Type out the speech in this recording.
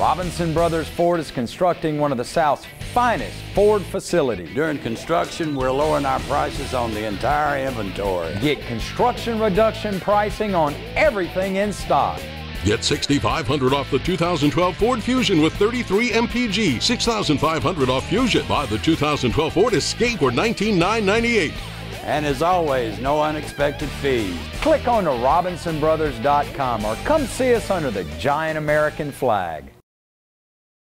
Robinson Brothers Ford is constructing one of the South's finest Ford facilities. During construction, we're lowering our prices on the entire inventory. Get construction reduction pricing on everything in stock. Get 6500 off the 2012 Ford Fusion with 33 mpg, 6500 off Fusion. Buy the 2012 Ford Escape for nineteen nine ninety eight. And as always, no unexpected fees. Click on to RobinsonBrothers.com or come see us under the giant American flag.